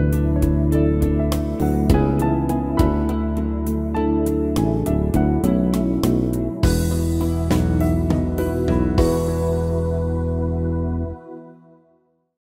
you